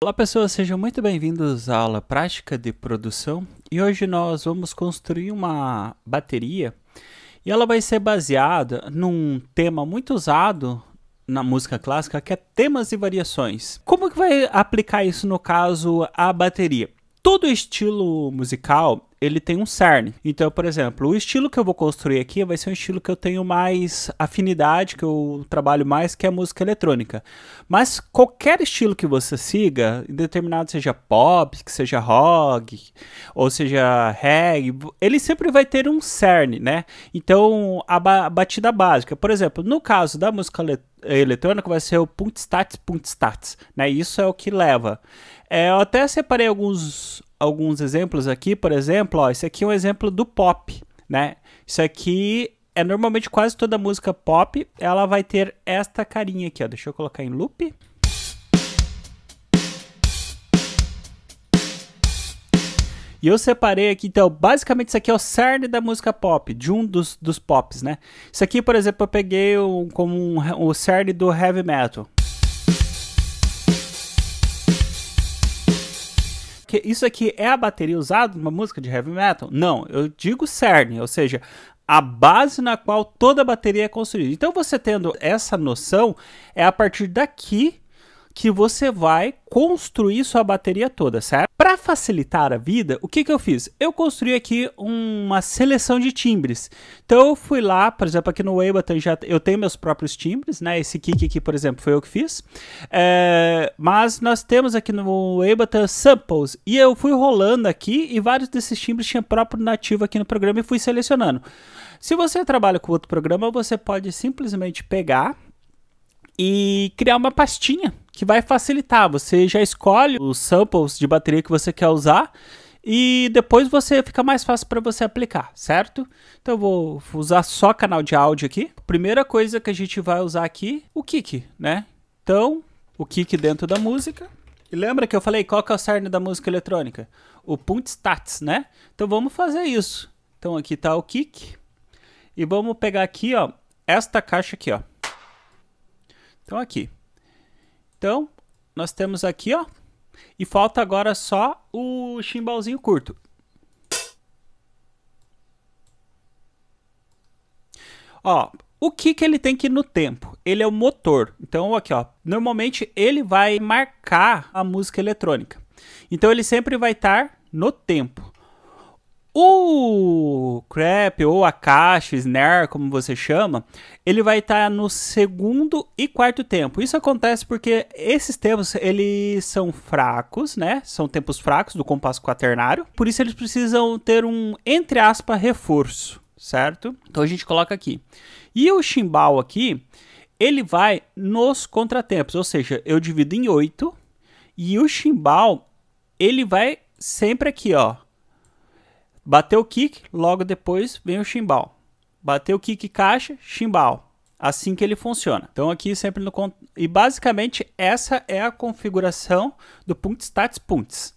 Olá pessoas, sejam muito bem-vindos à aula prática de produção e hoje nós vamos construir uma bateria e ela vai ser baseada num tema muito usado na música clássica que é temas e variações. Como que vai aplicar isso no caso a bateria? Todo estilo musical ele tem um cerne. Então, por exemplo, o estilo que eu vou construir aqui vai ser um estilo que eu tenho mais afinidade, que eu trabalho mais, que é a música eletrônica. Mas qualquer estilo que você siga, determinado seja pop, que seja rock, ou seja reggae, ele sempre vai ter um cerne, né? Então, a, ba batida básica, por exemplo, no caso da música eletrônica vai ser o punt stats punt stats, né? Isso é o que leva. É, eu até separei alguns alguns exemplos aqui, por exemplo, ó, esse aqui é um exemplo do pop, né? Isso aqui é normalmente quase toda música pop, ela vai ter esta carinha aqui, ó. Deixa eu colocar em loop. E eu separei aqui, então, basicamente isso aqui é o cerne da música pop, de um dos, dos pops, né? Isso aqui, por exemplo, eu peguei um, como um, o cerne do heavy metal. Isso aqui é a bateria usada numa música de heavy metal? Não, eu digo cerne, ou seja, a base na qual toda a bateria é construída. Então, você tendo essa noção, é a partir daqui que você vai construir sua bateria toda, certo? Para facilitar a vida, o que, que eu fiz? Eu construí aqui uma seleção de timbres. Então eu fui lá, por exemplo, aqui no Ableton já eu tenho meus próprios timbres, né? Esse kick aqui, por exemplo, foi eu que fiz. É, mas nós temos aqui no Ableton samples e eu fui rolando aqui e vários desses timbres tinham próprio nativo aqui no programa e fui selecionando. Se você trabalha com outro programa, você pode simplesmente pegar e criar uma pastinha que vai facilitar. Você já escolhe os samples de bateria que você quer usar e depois você fica mais fácil para você aplicar, certo? Então eu vou usar só canal de áudio aqui. Primeira coisa que a gente vai usar aqui, o kick, né? Então, o kick dentro da música. E lembra que eu falei qual que é o cerne da música eletrônica? O punt stats, né? Então vamos fazer isso. Então aqui está o kick. E vamos pegar aqui, ó, esta caixa aqui, ó. Então aqui. Então, nós temos aqui, ó. E falta agora só o chimbalzinho curto. Ó, o que que ele tem que ir no tempo? Ele é o motor. Então, aqui, ó. Normalmente ele vai marcar a música eletrônica. Então, ele sempre vai estar no tempo. O crap ou a caixa, snare, como você chama, ele vai estar tá no segundo e quarto tempo. Isso acontece porque esses tempos eles são fracos, né? São tempos fracos do compasso quaternário. Por isso eles precisam ter um entre aspas reforço, certo? Então a gente coloca aqui. E o chimbal aqui, ele vai nos contratempos, ou seja, eu divido em oito e o chimbal ele vai sempre aqui, ó Bateu o kick, logo depois vem o chimbal. Bateu o kick caixa, chimbal. Assim que ele funciona. Então aqui sempre no e basicamente essa é a configuração do punt stats punts.